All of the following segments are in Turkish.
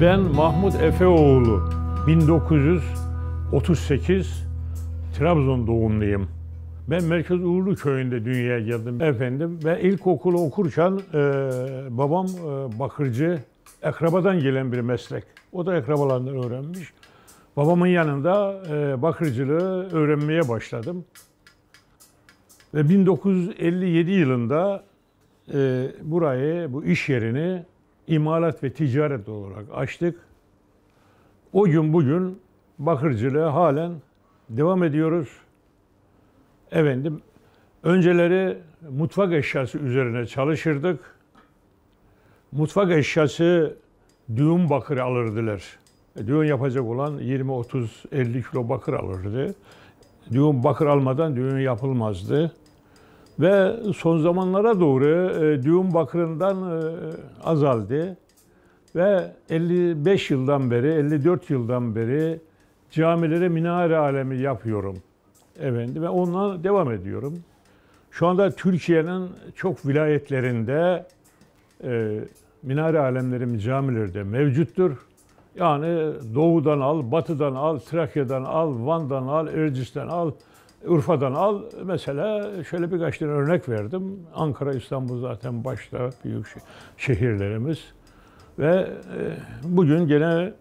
Ben Mahmut Efeoğlu, 1938 Trabzon doğumluyum. Ben Merkez Uğurlu köyünde dünyaya geldim efendim ve ilkokulu okurken e, babam e, bakırcı, akrabadan gelen bir meslek. O da akrabalarından öğrenmiş. Babamın yanında e, bakırcılığı öğrenmeye başladım. Ve 1957 yılında e, burayı, bu iş yerini imalat ve ticaret olarak açtık. O gün bugün bakırcılığa halen devam ediyoruz. Efendim, önceleri mutfak eşyası üzerine çalışırdık. Mutfak eşyası düğün bakırı alırdılar. E, düğün yapacak olan 20, 30, 50 kilo bakır alırdı. Düğün bakır almadan düğün yapılmazdı. Ve son zamanlara doğru e, düğün bakırından e, azaldı. Ve 55 yıldan beri, 54 yıldan beri camilere minare alemi yapıyorum. Efendim, ve onunla devam ediyorum. Şu anda Türkiye'nin çok vilayetlerinde e, minare alemlerim camilerde mevcuttur. Yani doğudan al, batıdan al, Trakya'dan al, Van'dan al, Erciş'ten al, Urfa'dan al. Mesela şöyle birkaç tane örnek verdim. Ankara, İstanbul zaten başta büyük şehirlerimiz. Ve e, bugün gene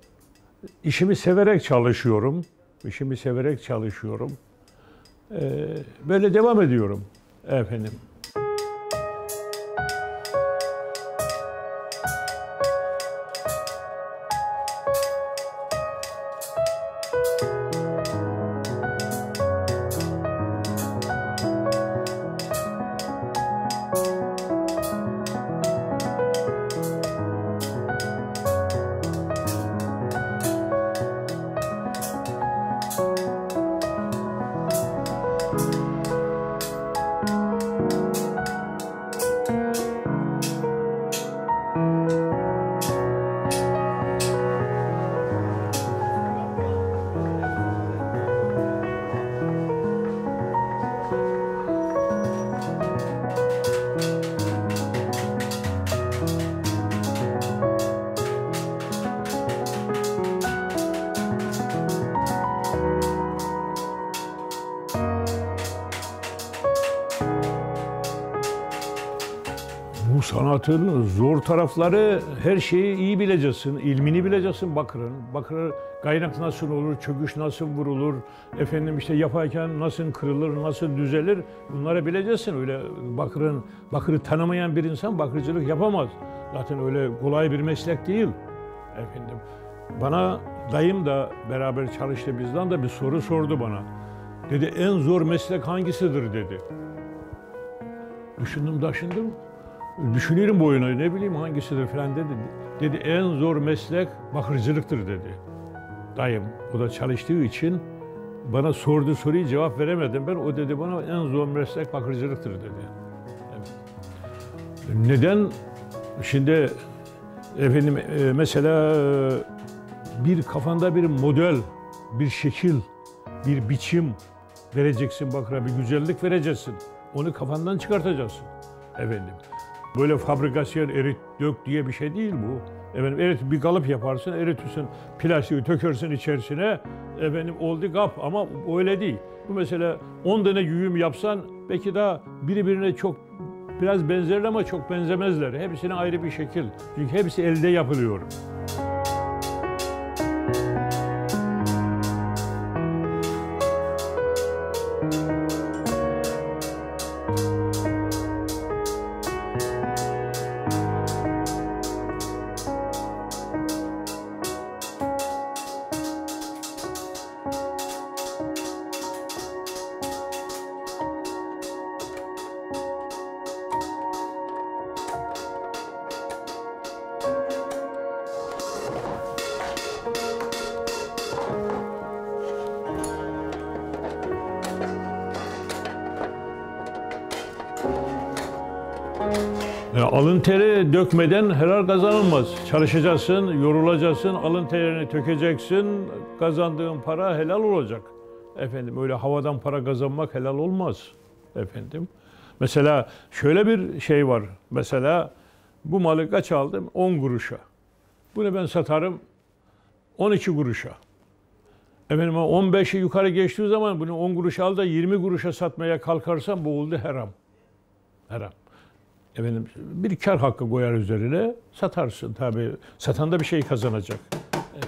işimi severek çalışıyorum. İşimi severek çalışıyorum. E, böyle devam ediyorum efendim. Bu sanatın zor tarafları her şeyi iyi bileceksin, ilmini bileceksin bakırın. Bakır kaynak nasıl olur, çöküş nasıl vurulur, efendim işte yaparken nasıl kırılır, nasıl düzelir bunları bileceksin. Öyle bakırın, bakırı tanımayan bir insan bakırcılık yapamaz. Zaten öyle kolay bir meslek değil efendim. Bana dayım da beraber çalıştı bizden de bir soru sordu bana. Dedi en zor meslek hangisidir dedi. Düşündüm taşındım. Düşünüyorum boyuna ne bileyim hangisidir falan dedi. Dedi en zor meslek bakırcılıktır dedi. Dayım o da çalıştığı için bana sorduğu soruyu cevap veremedim ben. O dedi bana en zor meslek bakırcılıktır dedi. Neden? Şimdi efendim e, mesela bir kafanda bir model, bir şekil, bir biçim vereceksin bakıra, bir güzellik vereceksin. Onu kafandan çıkartacaksın efendim. Böyle fabrikasyon erit dök diye bir şey değil bu. Efendim erit bir kalıp yaparsın, eritirsin, plastiği tökersin içerisine. Efendim oldu kap ama öyle değil. Bu mesela 10 tane güğüm yapsan belki daha birbirine çok biraz benzerler ama çok benzemezler. Hepsine ayrı bir şekil. Çünkü hepsi elde yapılıyor. Ya alın teri dökmeden helal kazanılmaz. Çalışacaksın, yorulacaksın, alın terini tökeceksin, kazandığın para helal olacak. Efendim öyle havadan para kazanmak helal olmaz. Efendim. Mesela şöyle bir şey var. Mesela bu malı kaç aldım? 10 kuruşa. Bunu ben satarım 12 kuruşa. Efendim 15'i yukarı geçtiği zaman bunu 10 kuruş al da 20 kuruşa satmaya kalkarsan bu oldu haram. Haram. Efendim bir kar hakkı koyar üzerine satarsın tabii. Satan da bir şey kazanacak. E,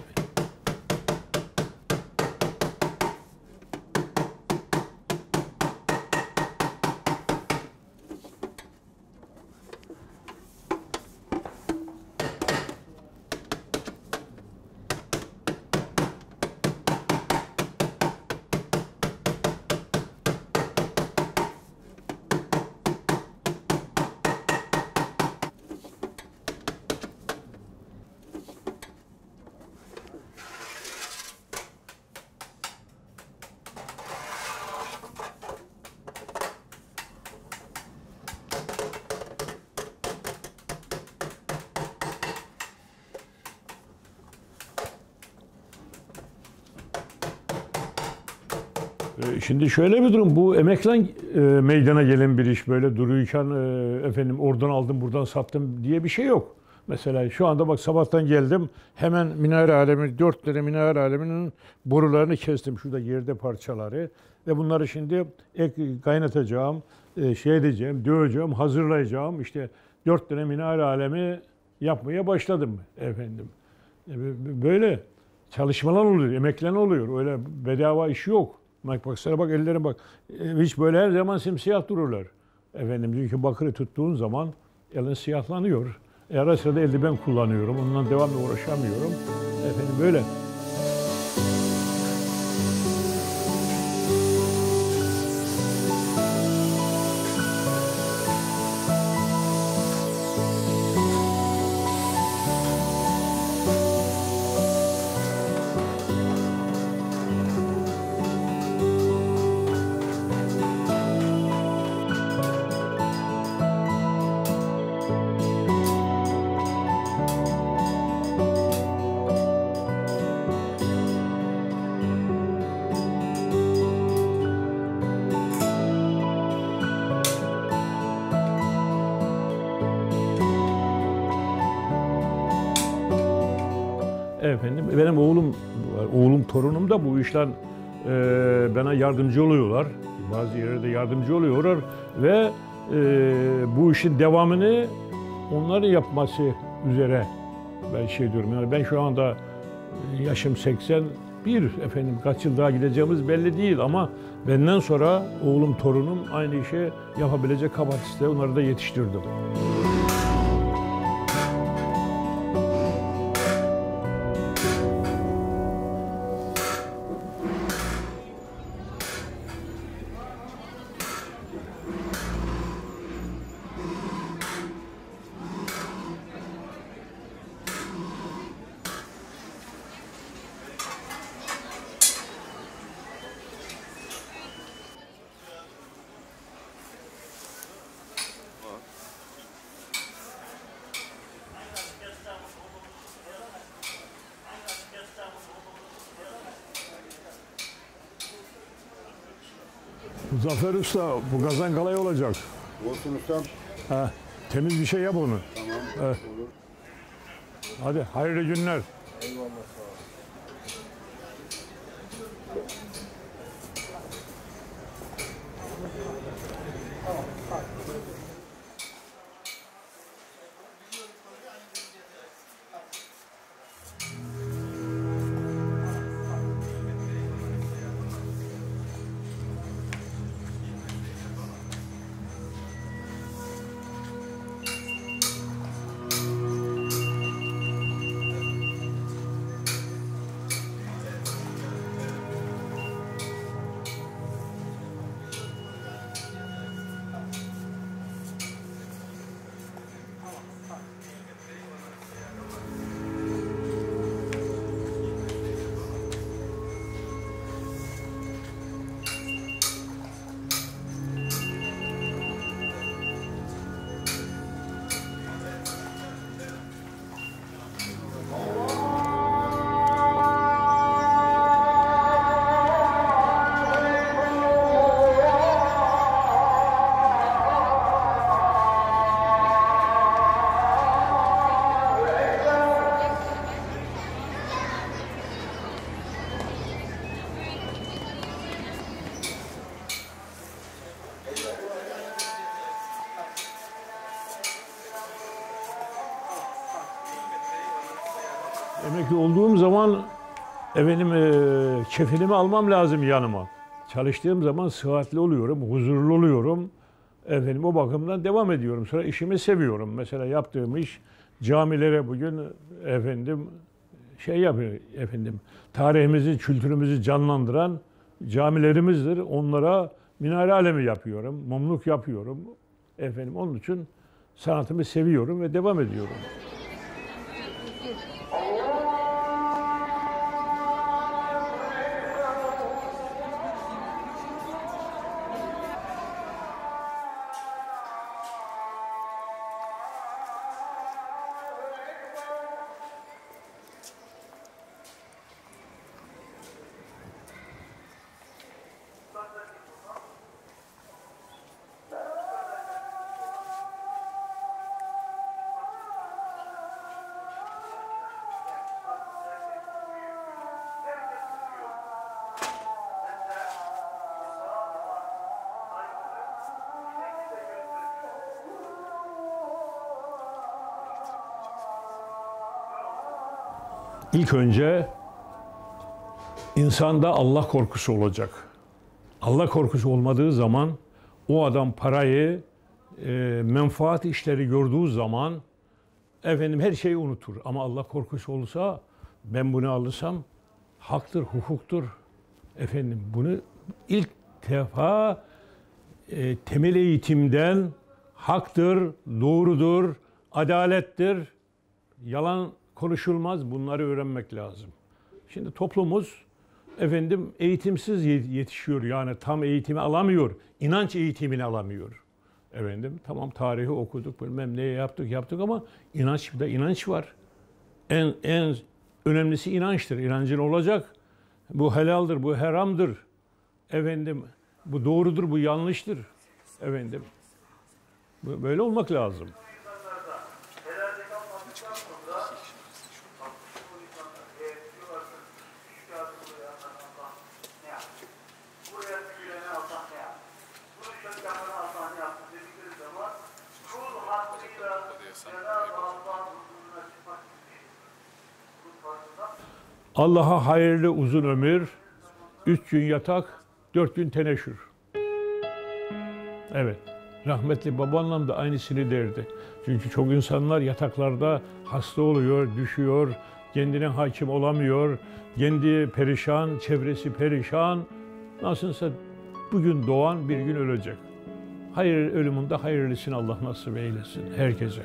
Şimdi şöyle bir durum, bu emeklen e, meydana gelen bir iş böyle duruyken e, efendim oradan aldım buradan sattım diye bir şey yok. Mesela şu anda bak sabahtan geldim hemen minare alemi, dört tane minare aleminin borularını kestim. Şurada yerde parçaları ve bunları şimdi ek, kaynatacağım, e, şey edeceğim, döveceğim, hazırlayacağım. İşte dört tane minare alemi yapmaya başladım efendim. E, Böyle çalışmalar oluyor, emeklen oluyor. Öyle bedava iş yok. Bak baksana bak ellerine bak. E, Hiç böyle her zaman simsiyah dururlar. Efendim çünkü bakırı tuttuğun zaman elin siyahlanıyor. E ara sırada eldiven kullanıyorum. Ondan devamlı uğraşamıyorum. Efendim böyle. Benim oğlum. Oğlum torunum da bu işten e, bana yardımcı oluyorlar. Bazı yerlerde yardımcı oluyorlar ve e, bu işin devamını onların yapması üzere ben şey diyorum. Yani ben şu anda yaşım 81 efendim kaç yıl daha gideceğimiz belli değil ama benden sonra oğlum torunum aynı işe yapabilecek kapasite onları da yetiştirdim. Zafer Usta bu kazan kalay olacak. Olsun ustam. Ha, temiz bir şey yap onu. Tamam. Evet. Olur. Hadi hayırlı günler. Emekli olduğum zaman efendim e, kefenimi almam lazım yanıma. Çalıştığım zaman sıhhatli oluyorum, huzurlu oluyorum. Efendim o bakımdan devam ediyorum. Sonra işimi seviyorum. Mesela yaptığım iş camilere bugün efendim şey yapıyor efendim. Tarihimizi, kültürümüzü canlandıran camilerimizdir. Onlara minare alemi yapıyorum, mumluk yapıyorum. Efendim onun için sanatımı seviyorum ve devam ediyorum. İlk önce insanda Allah korkusu olacak. Allah korkusu olmadığı zaman o adam parayı, e, menfaat işleri gördüğü zaman efendim her şeyi unutur. Ama Allah korkusu olsa ben bunu alırsam haktır, hukuktur. Efendim bunu ilk defa e, temel eğitimden haktır, doğrudur, adalettir, yalan konuşulmaz. Bunları öğrenmek lazım. Şimdi toplumumuz efendim eğitimsiz yetişiyor. Yani tam eğitimi alamıyor. İnanç eğitimini alamıyor. Efendim tamam tarihi okuduk bilmem ne yaptık yaptık ama inanç de inanç var. En en önemlisi inançtır. İnancın olacak. Bu helaldir, bu haramdır. Efendim bu doğrudur, bu yanlıştır. Efendim böyle olmak lazım. Allah'a hayırlı uzun ömür, üç gün yatak, dört gün teneşür. Evet, rahmetli babaannem de aynısını derdi. Çünkü çok insanlar yataklarda hasta oluyor, düşüyor, kendine hakim olamıyor, kendi perişan, çevresi perişan. Nasılsa bugün doğan bir gün ölecek. Hayır ölümünde hayırlısını Allah nasip eylesin herkese.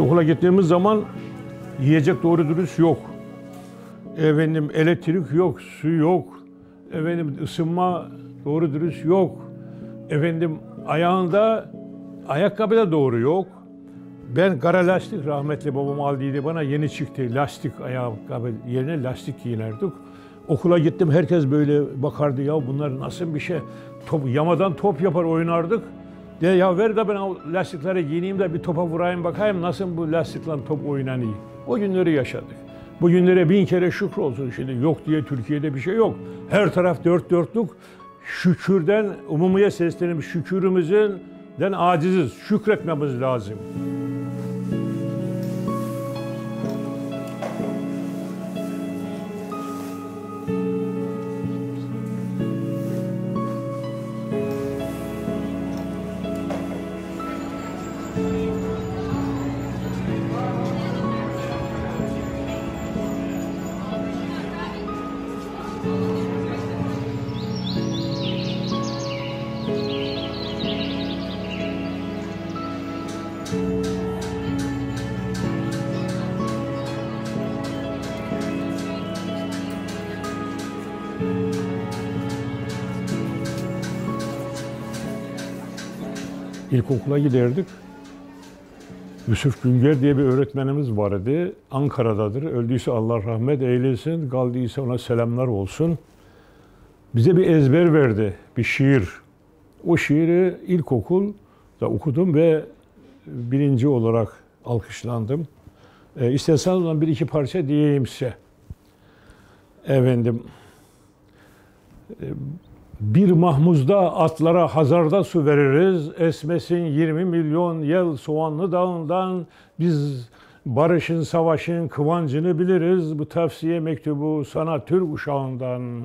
Okula gittiğimiz zaman yiyecek doğru dürüst yok. Efendim elektrik yok, su yok. Efendim ısınma doğru dürüst yok. Efendim ayağında ayakkabı da doğru yok. Ben kara lastik rahmetli babam aldıydı bana yeni çıktı lastik ayakkabı yerine lastik giyinirdik. Okula gittim herkes böyle bakardı ya bunlar nasıl bir şey. Top, yamadan top yapar oynardık. De ya ver de ben o lastikleri giyineyim de bir topa vurayım bakayım nasıl bu lastikle top oynanıyor. O günleri yaşadık. Bu günlere bin kere şükür olsun şimdi. Yok diye Türkiye'de bir şey yok. Her taraf dört dörtlük. Şükürden, umumiye seslenip şükürümüzden aciziz. Şükretmemiz lazım. İlkokula giderdik. Yusuf Günger diye bir öğretmenimiz vardı. Ankara'dadır. Öldüyse Allah rahmet eylesin. Kaldıysa ona selamlar olsun. Bize bir ezber verdi. Bir şiir. O şiiri ilkokulda okudum ve birinci olarak alkışlandım. E, isterseniz ondan bir iki parça diyeyim size. Efendim, e, bir mahmuzda atlara hazarda su veririz. Esmesin 20 milyon yel soğanlı dağından biz barışın savaşın kıvancını biliriz. Bu tavsiye mektubu sana Türk uşağından.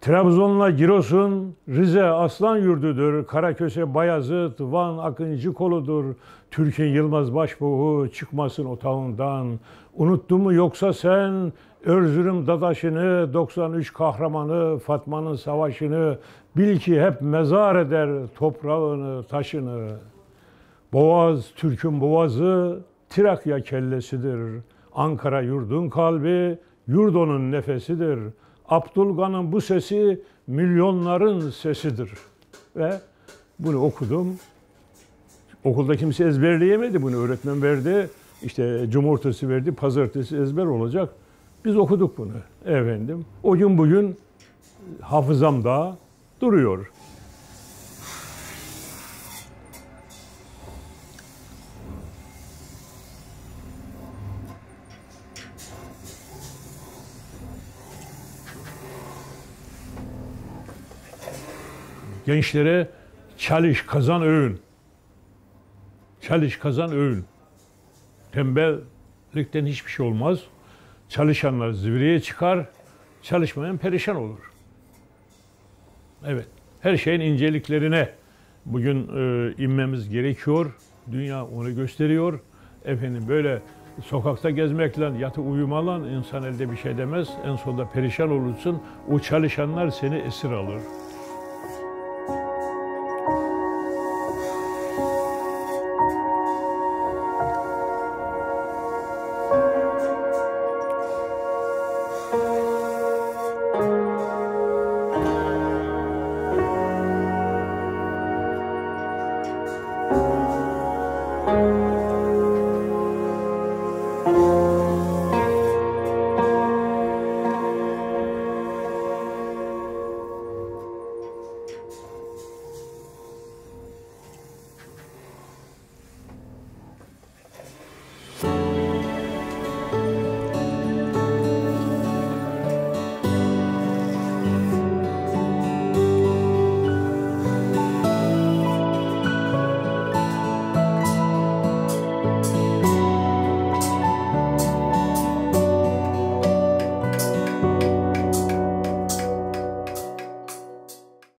Trabzon'la Giresun, Rize aslan yurdudur. Karaköse Bayazıt, Van Akıncı koludur. Türk'ün Yılmaz Başbuğu çıkmasın otağından. Unuttun mu yoksa sen Erzurum Dadaşını, 93 kahramanı, Fatma'nın savaşını, bil ki hep mezar eder toprağını, taşını. Boğaz, Türk'ün boğazı, Trakya kellesidir. Ankara yurdun kalbi, yurdonun nefesidir. Abdülgan'ın bu sesi milyonların sesidir. Ve bunu okudum. Okulda kimse ezberleyemedi bunu. Öğretmen verdi. İşte cumartesi verdi, pazartesi ezber olacak. Biz okuduk bunu efendim. O gün bugün hafızamda duruyor. Gençlere çalış, kazan, övün. Çalış, kazan, övün. Tembellikten hiçbir şey olmaz. Çalışanlar zirveye çıkar, çalışmayan perişan olur. Evet, her şeyin inceliklerine bugün e, inmemiz gerekiyor. Dünya onu gösteriyor. Efendim böyle sokakta gezmekle, yatı uyumalan insan elde bir şey demez. En sonunda perişan olursun. O çalışanlar seni esir alır.